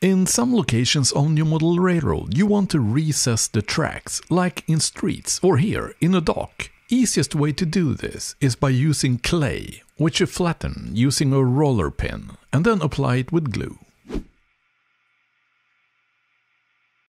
In some locations on your model railroad, you want to recess the tracks, like in streets or here in a dock. Easiest way to do this is by using clay, which you flatten using a roller pin, and then apply it with glue.